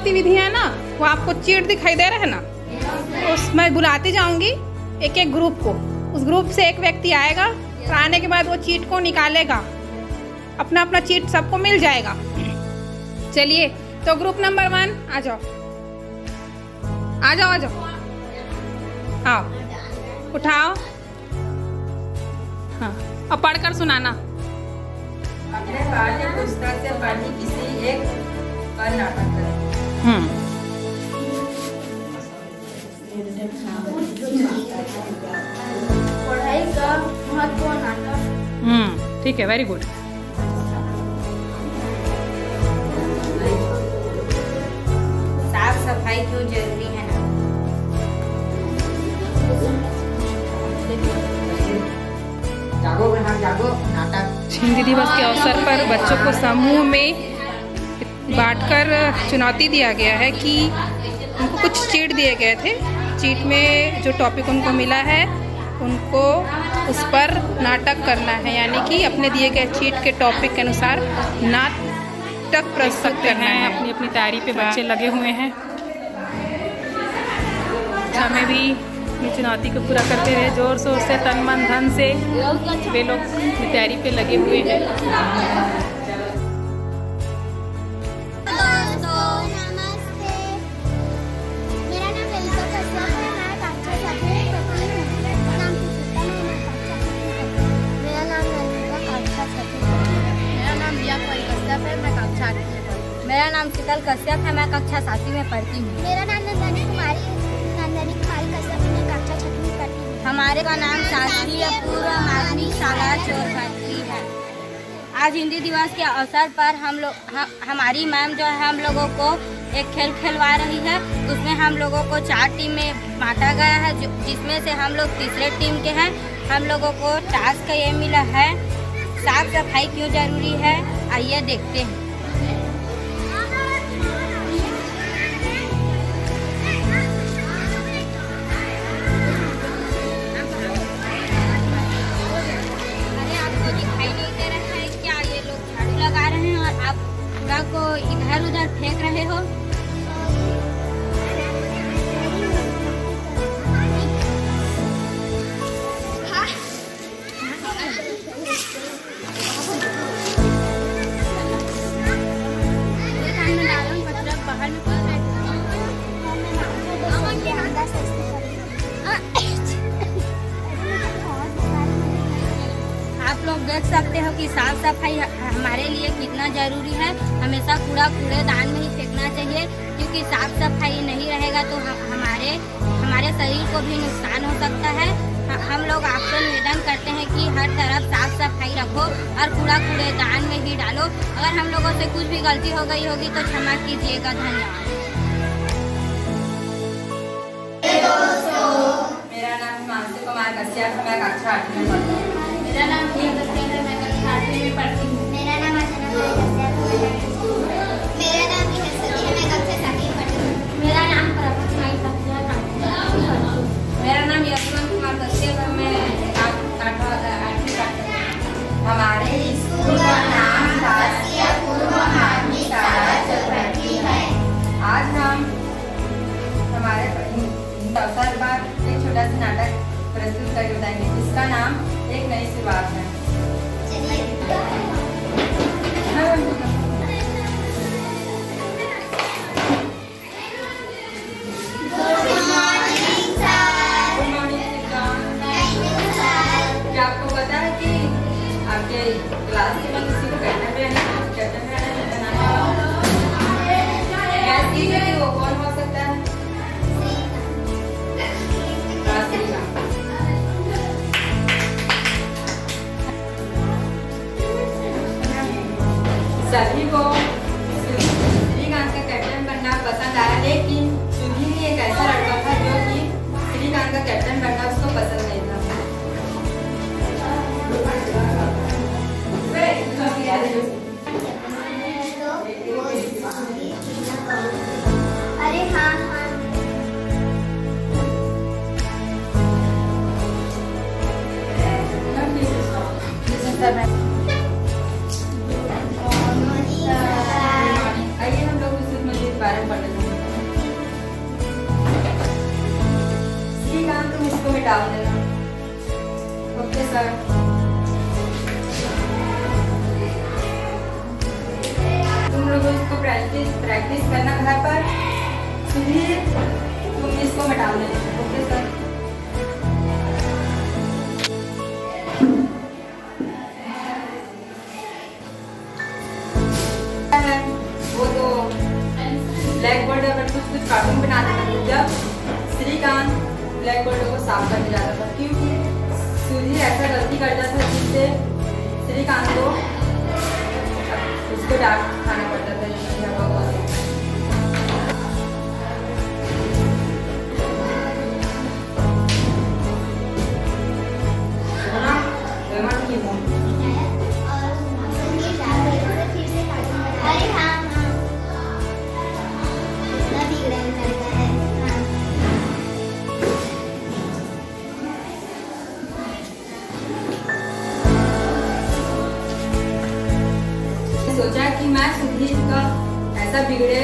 चुनौती विधि है ना, वो आपको चीट दिखाई दे रहा है ना उसमें बुलाती जाऊँगी एक एक ग्रुप को। उस ग्रुप से एक व्यक्ति आएगा और आने के बाद वो चीट को निकालेगा। अपना अपना चीट सबको मिल जाएगा। चलिए तो ग्रुप नंबर वन आ जाओ। आ जाओ आ जाओ। आओ, उठाओ। हाँ और पढ़कर सुनाना। अपने पुस्तक से पढ़ी किसी एक पर नाटक करें। हम्म। पढ़ाई का महत्व नाटक हम्म ठीक है वेरी गुड साफ़ सफ़ाई क्यों ज़रूरी है ना? जागो जागो। नाटक हिंदी दिवस के अवसर पर बच्चों को समूह में बांटकर चुनौती दिया गया है कि उनको कुछ चीट दिए गए थे। चीट में जो टॉपिक उनको मिला है उनको उस पर नाटक करना है यानी कि अपने दिए गए चीट के टॉपिक के अनुसार नाटक प्रस्तुत करना है अपनी अपनी तैयारी पे बच्चे लगे हुए हैं। हमें भी ये चुनौती को पूरा करते रहे। ज़ोर शोर से तन मन धन से वे लोग अपनी तैयारी पे लगे हुए हैं। मेरा कश्यप है मैं कक्षा सातवीं में पढ़ती हूँ। मेरा नाम नंदनी कुमारी नंदनी कुमारी कश्यप मैं कक्षा छठवीं में पढ़ती हूँ। हमारे का नाम शासकीय पूर्व माध्यमिक शाला चोरभट्टी है। आज हिंदी दिवस के अवसर पर हम लोग हमारी मैम जो है हम लोगों को एक खेल खिलवा रही है। उसमें हम लोगों को चार टीम में बांटा गया है जिसमें से हम लोग तीसरे टीम के हैं। हम लोगों को टास्क ये मिला है साफ़ सफ़ाई क्यों ज़रूरी है आइए देखते हैं। कूड़ा को इधर उधर फेंक रहे हो? आप लोग देख सकते हो कि साफ़ सफ़ाई हमारे लिए कितना ज़रूरी है। कूड़ा कूड़ेदान में ही फेंकना चाहिए क्योंकि साफ़ सफ़ाई नहीं रहेगा तो हम हमारे हमारे शरीर को भी नुकसान हो सकता है। हम लोग आपसे निवेदन करते हैं कि हर तरफ़ साफ़ सफ़ाई रखो और कूड़ा कूड़ेदान में ही डालो। अगर हम लोगों से कुछ भी गलती हो गई होगी तो क्षमा कीजिएगा धन्यवाद। मेरा नाम हिमांशु कुमार कश्यप मैं कक्षा आठवीं में पढ़ती हूँ। मेरा नाम मैं कक्षा आठवीं में पढ़ती हूँ। मेरा नाम डाल देना। Okay, sir. तुम लोगों इसको प्रैक्टिस प्रैक्टिस करना घर पर। सुधीर तुम इसको हटा देना ओके, सर। वो तो कार्टून बनाते हैं तो जब श्रीकांत ब्लैक बोर्ड को साफ़ करके जाता था, क्योंकि सूर्य ऐसा गलती करता था जिससे श्रीकांत को उसको डांट खाना पड़ता था जिसकी हवा ऐसा बिगड़े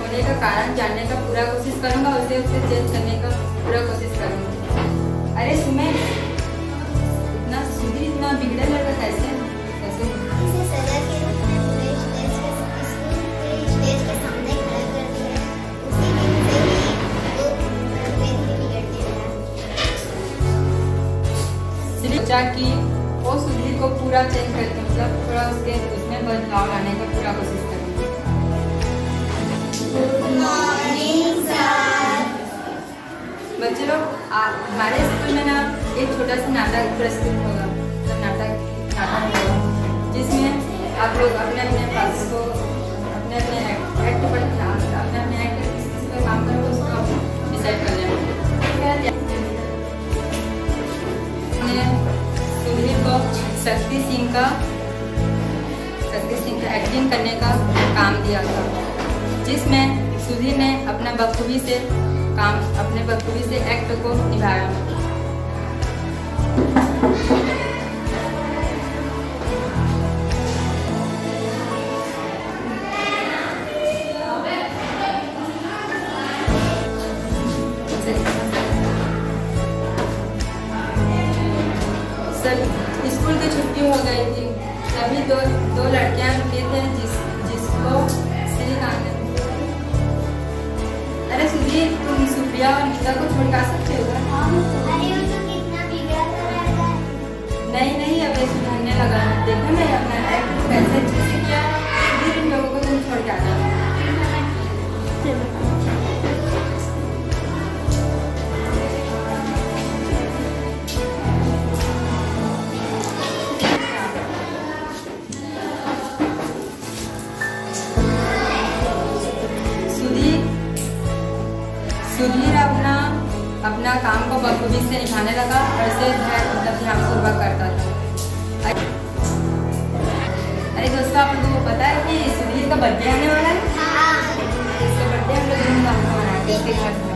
होने का कारण जानने का पूरा कोशिश करूँगा उसे उसे चेंज करने का पूरा कोशिश करूँगा। अरे सुमे इतना सुधीर इतना बिगड़े लड़का कैसे? कैसे? के वो सोचा कि सुधीर को पूरा चेंज करके मतलब थोड़ा उसके उसमें बदलाव लाने का पूरा कोशिश बच्चे लोग हमारे स्कूल में ना एक छोटा सा नाटक प्रस्तुत होगा। मतलब नाटक नाटक होगा। जिसमें आप लोग अपने अपने पास को, अपने अपने एक्ट पर ध्यान, अपने अपने एक्ट किस पर काम करो, उसको आप डिसाइड कर लेना। हमने सुधीर को शक्ति सिंह का, शक्ति सिंह का एक्टिंग करने का काम दिया था। जिसमें सुधीर ने अपना बखूबी से काम, अपने बखूबी से एक्ट को निभाया। स्कूल की छुट्टी हो गई थी। तभी दो दो लड़कियाँ रुके थे जिस, जिसको अरे तुम सुप्रिया और गीता को छोड़ के सकते हो? तो नहीं नहीं, अब ये सुधरने लगा देखो मैं अपना एक्ट कैसे से किया फिर इन लोगों को तुम छोड़ के अपना काम को बखूबी से निभाने लगा और इसे ध्यान मतलब ध्यानपूर्वक करता था। अरे दोस्तों आप लोगों को पता है कि सुधीर का बर्थडे आने वाला है? हाँ। इसका बर्थडे हम लोग धूमधाम से मनाएँगे इसके घर सेलिब्रेट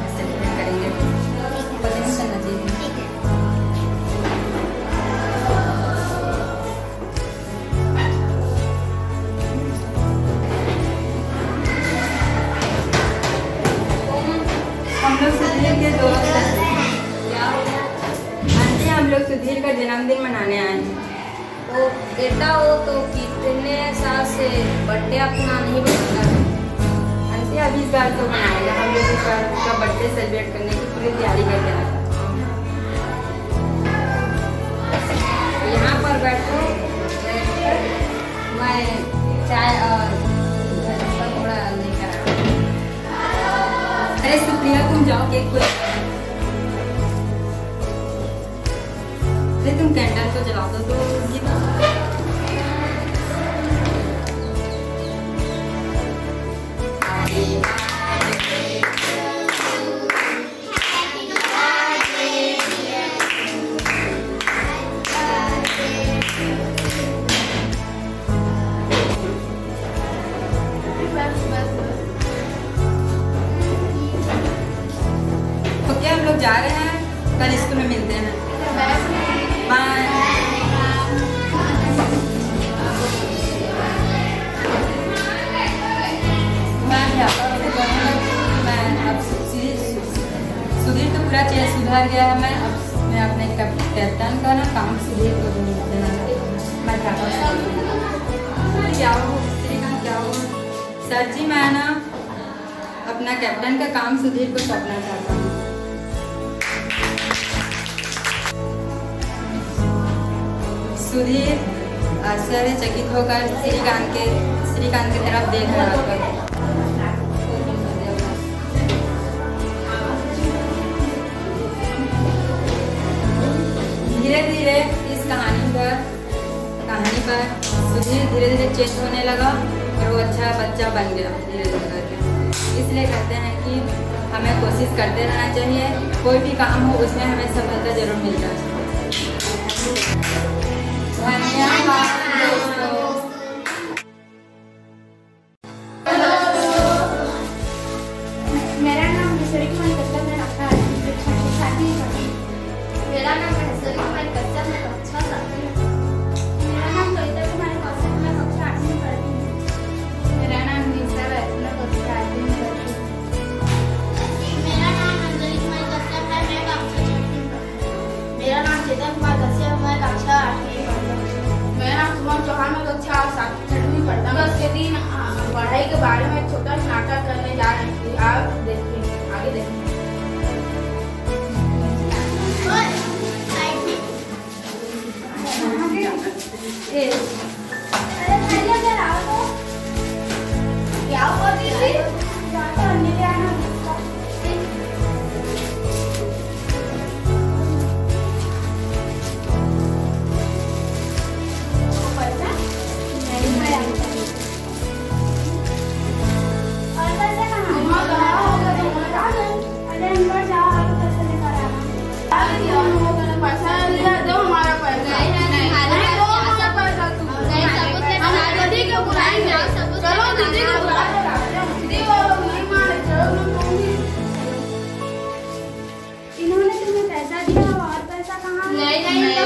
जाओ को तुम कैंडल तो जला दो तो सर जी, मैं ना अपना कैप्टन का काम सुधीर को सौंपना चाहता हूँ। सुधीर आश्चर्य चकित होकर श्रीकांत के, श्रीकांत की तरफ़ देख रहा होगा धीरे धीरे इस कहानी पर कहानी पर सुधीर धीरे धीरे चेंज होने लगा। और वो अच्छा बच्चा बन गया इसलिए कहते हैं कि हमें कोशिश करते रहना चाहिए, कोई भी काम हो उसमें हमें सफलता ज़रूर मिल जाए। धन्यवाद।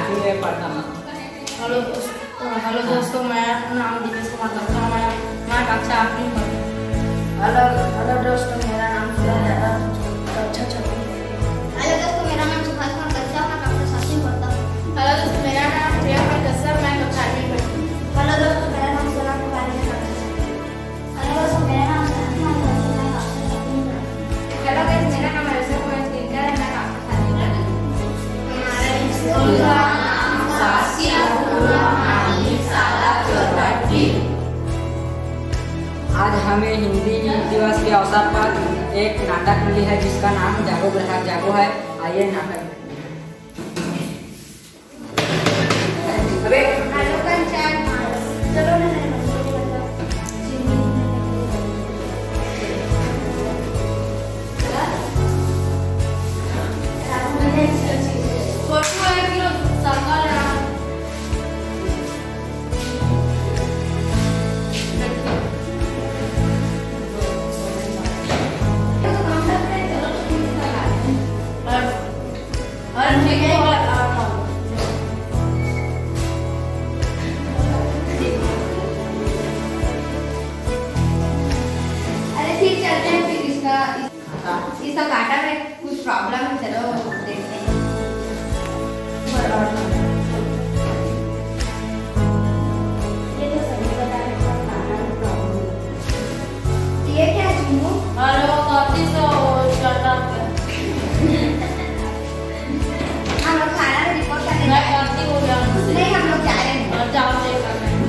हेलो तो हेलो दोस्तों, मैं नाम दिनेश कुमार दत्ता मैं मैं कक्षा हेलो हेलो दोस्तों, मेरा नाम सुधा दिवस के अवसर पर एक नाटक मिली है जिसका नाम जागो ग्रह जागो है। आइए नाटक